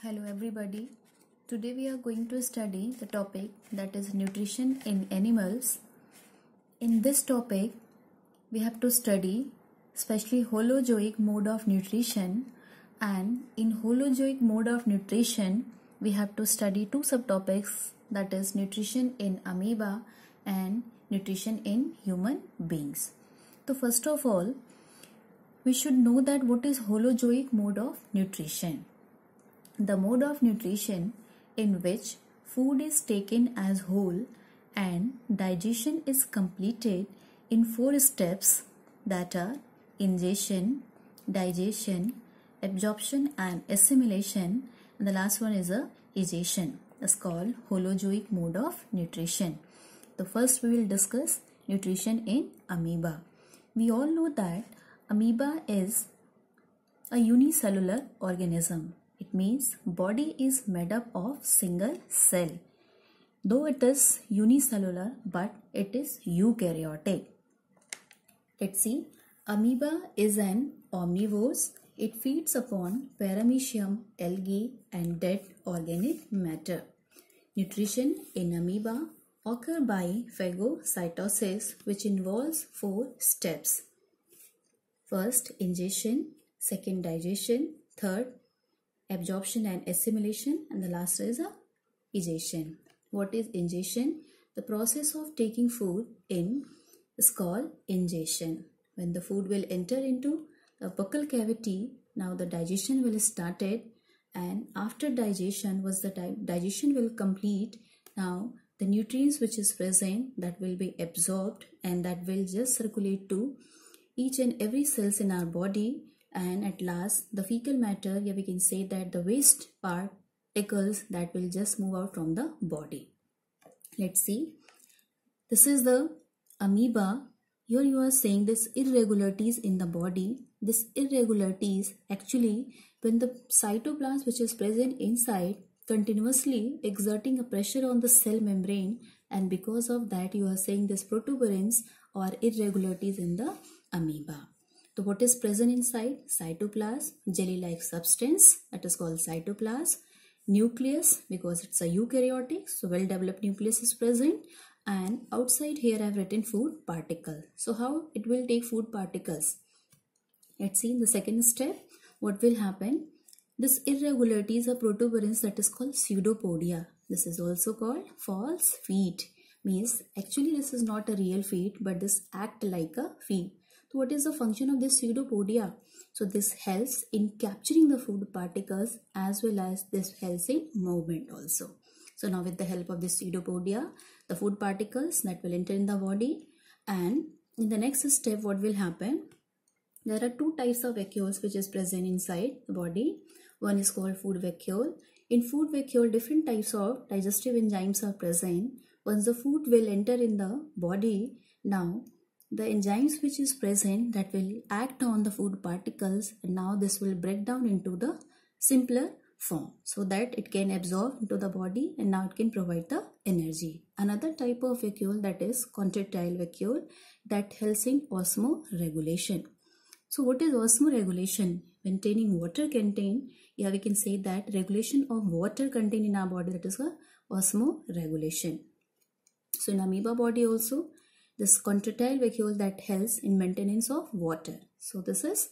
Hello everybody. Today we are going to study the topic that is nutrition in animals. In this topic we have to study especially holozoic mode of nutrition and in holozoic mode of nutrition we have to study two subtopics that is nutrition in amoeba and nutrition in human beings. So first of all we should know that what is holozoic mode of nutrition the mode of nutrition in which food is taken as whole and digestion is completed in four steps that are ingestion, digestion, absorption and assimilation and the last one is a egestion is called holozoic mode of nutrition. The first we will discuss nutrition in amoeba. We all know that amoeba is a unicellular organism it means body is made up of single cell. Though it is unicellular but it is eukaryotic. Let's see. Amoeba is an omnivore. It feeds upon paramecium, algae and dead organic matter. Nutrition in amoeba occur by phagocytosis which involves four steps. First ingestion, second digestion, third absorption and assimilation and the last is a egestion. What is ingestion? The process of taking food in is called ingestion. When the food will enter into the buccal cavity, now the digestion will started and after digestion was the digestion will complete. Now the nutrients which is present that will be absorbed and that will just circulate to each and every cells in our body and at last the fecal matter here we can say that the waste particles that will just move out from the body. Let's see. This is the amoeba. Here you are saying this irregularities in the body. This irregularities actually when the cytoplasm which is present inside continuously exerting a pressure on the cell membrane and because of that you are saying this protuberance or irregularities in the amoeba so what is present inside? Cytoplasm, jelly-like substance that is called cytoplasm. Nucleus because it's a eukaryotic, so well-developed nucleus is present. And outside here I have written food particle. So how it will take food particles? Let's see in the second step what will happen. This irregularity is a protuberance that is called pseudopodia. This is also called false feet. Means actually this is not a real feet but this act like a feet so what is the function of this pseudopodia? So this helps in capturing the food particles as well as this helps in movement also. So now with the help of this pseudopodia, the food particles that will enter in the body and in the next step what will happen? There are two types of vacuoles which is present inside the body. One is called food vacuole. In food vacuole, different types of digestive enzymes are present. Once the food will enter in the body, now the enzymes which is present that will act on the food particles and now this will break down into the simpler form so that it can absorb into the body and now it can provide the energy. Another type of vacuole that is contractile vacuole that helps in osmoregulation. So what is osmoregulation? Maintaining water content, yeah we can say that regulation of water content in our body that is osmoregulation. So in amoeba body also this contractile vacuole that helps in maintenance of water. So this is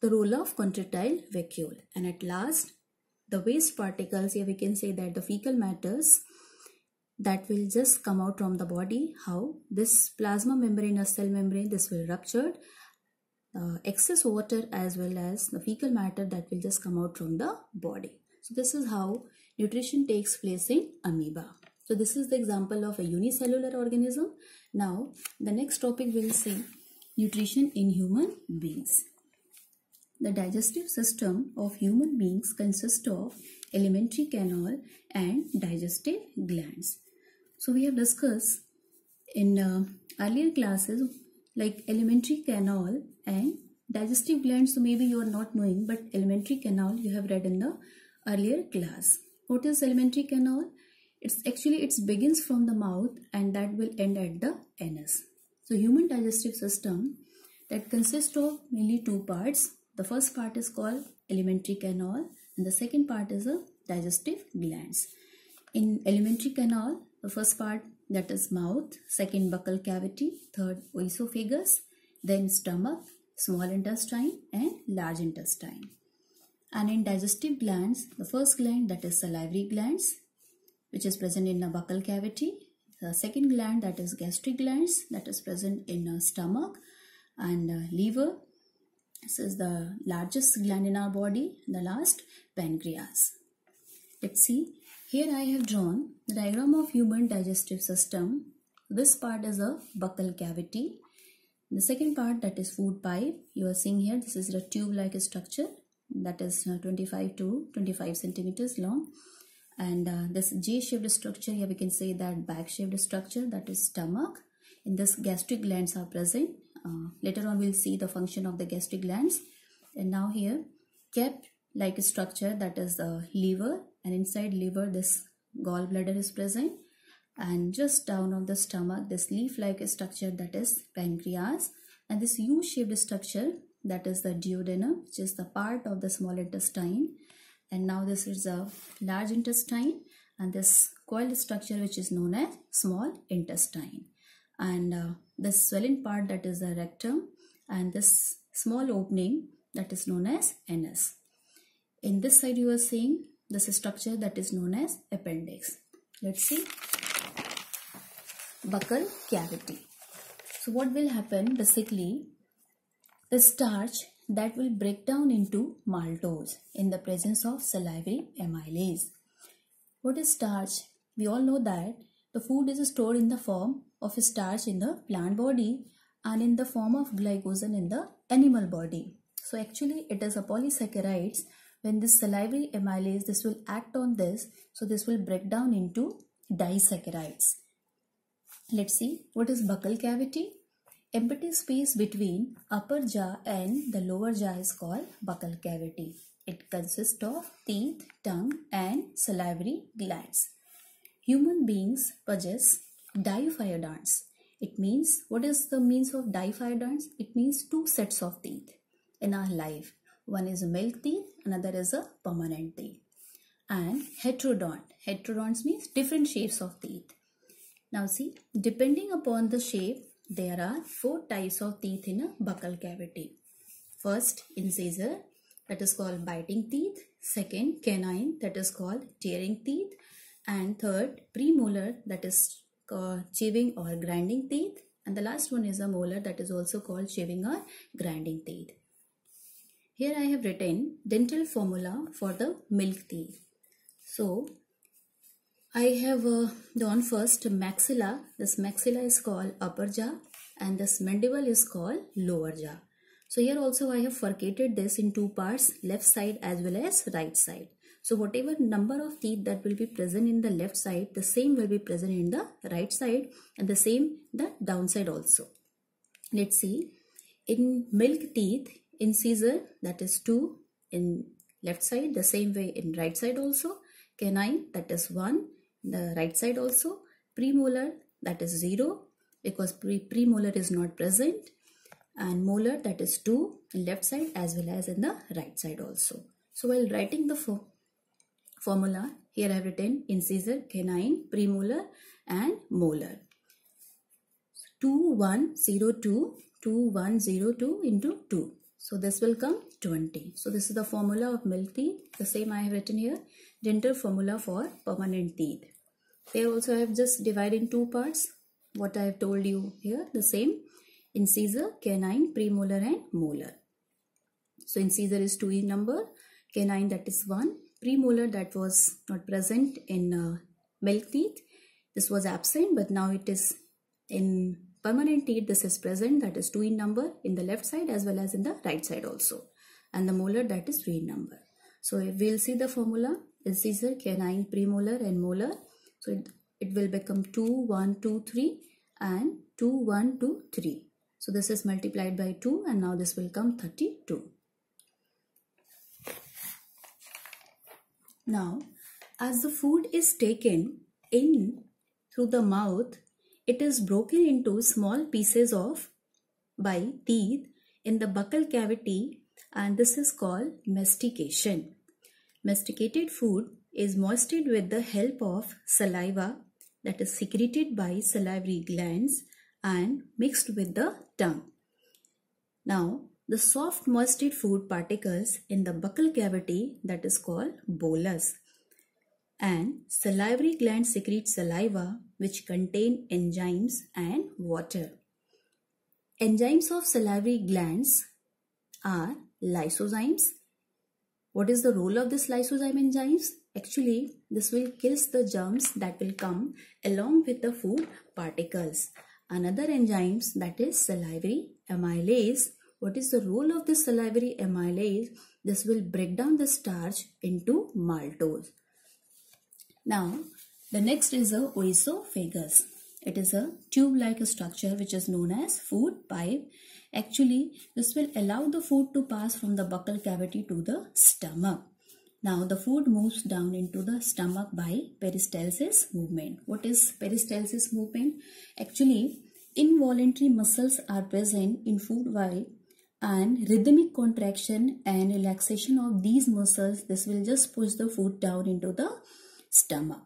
the role of contractile vacuole. And at last, the waste particles, here we can say that the fecal matters that will just come out from the body. How? This plasma membrane or cell membrane, this will rupture. Uh, excess water as well as the fecal matter that will just come out from the body. So this is how nutrition takes place in amoeba. So this is the example of a unicellular organism. Now the next topic we'll see nutrition in human beings. The digestive system of human beings consists of alimentary canal and digestive glands. So we have discussed in uh, earlier classes like alimentary canal and digestive glands. So maybe you are not knowing but alimentary canal you have read in the earlier class. What is alimentary canal? It's actually it begins from the mouth and that will end at the anus. So human digestive system that consists of mainly two parts. The first part is called alimentary canal and the second part is the digestive glands. In alimentary canal, the first part that is mouth, second buccal cavity, third oesophagus, then stomach, small intestine and large intestine. And in digestive glands, the first gland that is salivary glands, which is present in the buccal cavity. The second gland that is gastric glands that is present in stomach and liver. This is the largest gland in our body. The last pancreas. Let's see. Here I have drawn the diagram of human digestive system. This part is a buccal cavity. The second part that is food pipe. You are seeing here this is a tube-like structure that is uh, 25 to 25 centimeters long and uh, this J-shaped structure here we can say that bag-shaped structure that is stomach. In this gastric glands are present. Uh, later on we'll see the function of the gastric glands. And now here cap like structure that is the liver. And inside liver this gallbladder is present. And just down on the stomach this leaf like structure that is pancreas. And this U-shaped structure that is the duodenum which is the part of the small intestine and now this is a large intestine and this coiled structure which is known as small intestine and uh, this swelling part that is the rectum and this small opening that is known as anus. In this side you are seeing this structure that is known as appendix. Let's see. Buccal cavity. So what will happen basically the starch that will break down into maltose in the presence of salivary amylase. What is starch? We all know that the food is stored in the form of starch in the plant body and in the form of glycogen in the animal body. So actually it is a polysaccharides when this salivary amylase this will act on this so this will break down into disaccharides. Let's see what is buccal cavity. Empty space between upper jaw and the lower jaw is called buccal cavity. It consists of teeth, tongue and salivary glands. Human beings possess diaphyodonts. It means, what is the means of diaphyodonts? It means two sets of teeth in our life. One is a milk teeth, another is a permanent teeth. And heterodont. Heterodonts means different shapes of teeth. Now see, depending upon the shape, there are four types of teeth in a buccal cavity. First, incisor that is called biting teeth. Second, canine that is called tearing teeth. And third, premolar that is called chewing or grinding teeth. And the last one is a molar that is also called chewing or grinding teeth. Here I have written dental formula for the milk teeth. So, I have uh, drawn first maxilla. This maxilla is called upper jaw and this mandible is called lower jaw. So here also I have furcated this in two parts left side as well as right side. So whatever number of teeth that will be present in the left side the same will be present in the right side and the same the downside also. Let's see in milk teeth incisor that is 2 in left side the same way in right side also canine that is 1 the right side also premolar that is 0 because pre premolar is not present and molar that is 2 in left side as well as in the right side also. So while writing the fo formula here I have written incisor, canine, premolar and molar. 2102 2102 into 2. So this will come 20. So this is the formula of milk teeth. The same I have written here. Dental formula for permanent teeth. Here also I have just divided in two parts. What I have told you here, the same. Incisor, canine, premolar and molar. So incisor is 2 in number, canine that is 1, premolar that was not present in uh, milk teeth. This was absent but now it is in permanent teeth this is present that is 2 in number in the left side as well as in the right side also and the molar that is 3 in number. So we'll see the formula incisor, canine, premolar and molar so it, will become 2, 1, 2, 3 and 2, 1, 2, 3. So this is multiplied by 2 and now this will come 32. Now as the food is taken in through the mouth, it is broken into small pieces of by teeth in the buccal cavity and this is called mastication. Masticated food is moistened with the help of saliva that is secreted by salivary glands and mixed with the tongue. Now, the soft moistened food particles in the buccal cavity that is called bolus and salivary glands secrete saliva which contain enzymes and water. Enzymes of salivary glands are lysozymes. What is the role of this lysozyme enzymes? Actually, this will kills the germs that will come along with the food particles. Another enzymes that is salivary amylase. What is the role of this salivary amylase? This will break down the starch into maltose. Now, the next is a oesophagus. It is a tube-like structure which is known as food pipe. Actually, this will allow the food to pass from the buccal cavity to the stomach. Now, the food moves down into the stomach by peristalsis movement. What is peristalsis movement? Actually, involuntary muscles are present in food while and rhythmic contraction and relaxation of these muscles, this will just push the food down into the stomach.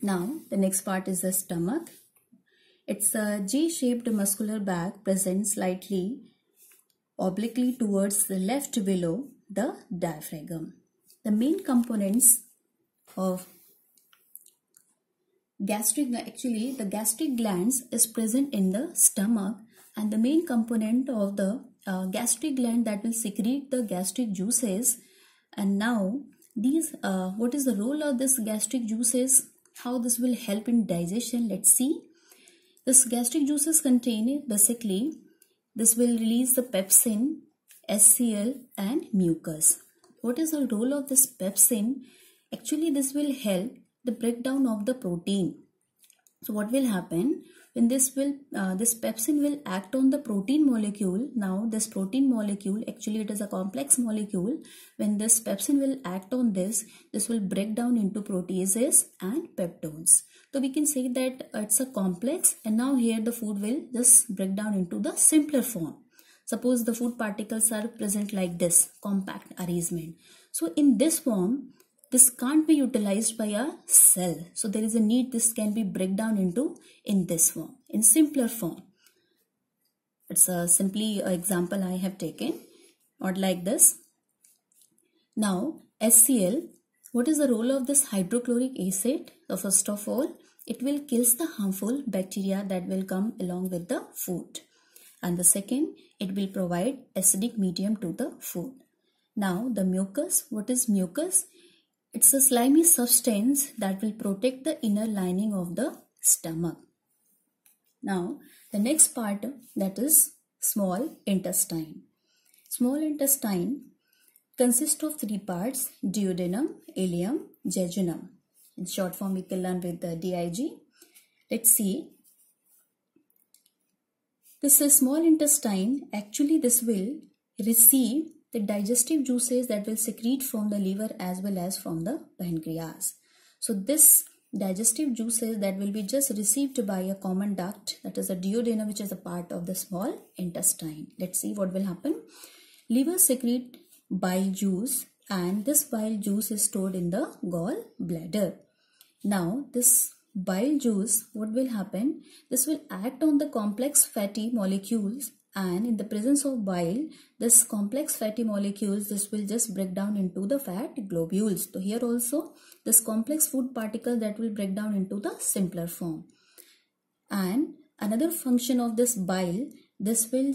Now, the next part is the stomach. It's a J-shaped muscular bag present slightly obliquely towards the left below the diaphragm. The main components of gastric, actually the gastric glands is present in the stomach and the main component of the uh, gastric gland that will secrete the gastric juices. And now these uh, what is the role of this gastric juices? How this will help in digestion? Let's see. This gastric juices contain basically this will release the pepsin HCl and mucus what is the role of this pepsin? Actually this will help the breakdown of the protein. So what will happen? When this will uh, this pepsin will act on the protein molecule now this protein molecule actually it is a complex molecule. When this pepsin will act on this this will break down into proteoses and peptones. So we can say that it's a complex and now here the food will just break down into the simpler form suppose the food particles are present like this compact arrangement. So in this form this can't be utilized by a cell. So there is a need this can be break down into in this form in simpler form. It's a simply example i have taken not like this. Now HCl what is the role of this hydrochloric acid? So first of all it will kills the harmful bacteria that will come along with the food and the second it will provide acidic medium to the food now the mucus what is mucus it's a slimy substance that will protect the inner lining of the stomach. Now, the next part that is small intestine. Small intestine consists of three parts, duodenum, ileum, jejunum. In short form, we can learn with the DIG. Let's see. This is small intestine. Actually, this will receive the digestive juices that will secrete from the liver as well as from the pancreas. So this digestive juices that will be just received by a common duct that is a duodenum which is a part of the small intestine. Let's see what will happen. Liver secrete bile juice and this bile juice is stored in the gall bladder. Now this bile juice what will happen? This will act on the complex fatty molecules and in the presence of bile this complex fatty molecules this will just break down into the fat globules. So here also this complex food particle that will break down into the simpler form. And another function of this bile this will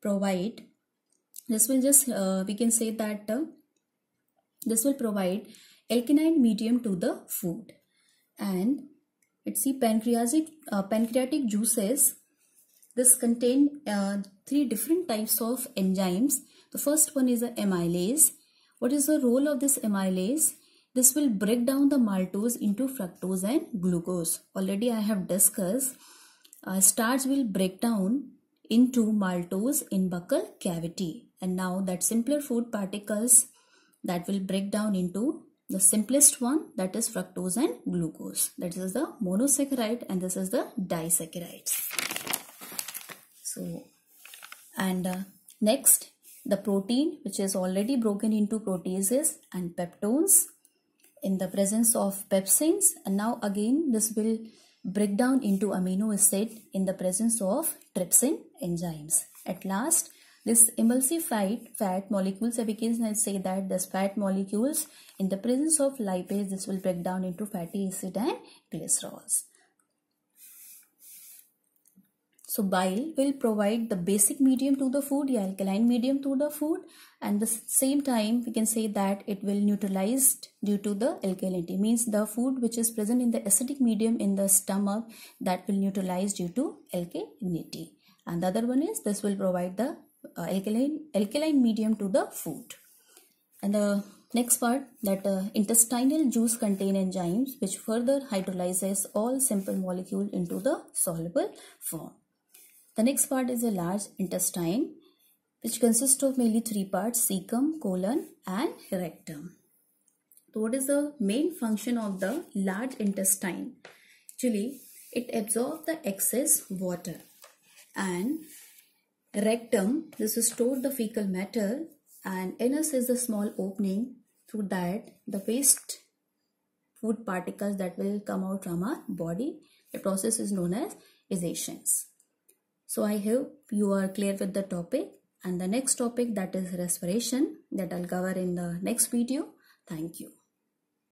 provide this will just uh, we can say that uh, this will provide alkaline medium to the food. And let's see pancreatic uh, pancreatic juices this contain uh, three different types of enzymes. The first one is the amylase. What is the role of this amylase? This will break down the maltose into fructose and glucose. Already I have discussed. Uh, starch will break down into maltose in buccal cavity. And now that simpler food particles that will break down into the simplest one that is fructose and glucose. That is the monosaccharide and this is the disaccharides so and uh, next the protein which is already broken into proteoses and peptones in the presence of pepsins and now again this will break down into amino acid in the presence of trypsin enzymes. At last this emulsified fat molecules, we can say that this fat molecules in the presence of lipase, this will break down into fatty acid and glycerols. So bile will provide the basic medium to the food, the alkaline medium to the food and the same time we can say that it will neutralize due to the alkalinity means the food which is present in the acidic medium in the stomach that will neutralize due to alkalinity and the other one is this will provide the uh, alkaline alkaline medium to the food. And the next part that uh, intestinal juice contain enzymes which further hydrolyzes all simple molecule into the soluble form. The next part is a large intestine which consists of mainly three parts cecum colon and rectum. So what is the main function of the large intestine? Actually it absorbs the excess water and rectum this is stored the fecal matter and anus is a small opening through that the waste food particles that will come out from our body the process is known as ascensions so i hope you are clear with the topic. And the next topic that is respiration that i'll cover in the next video. Thank you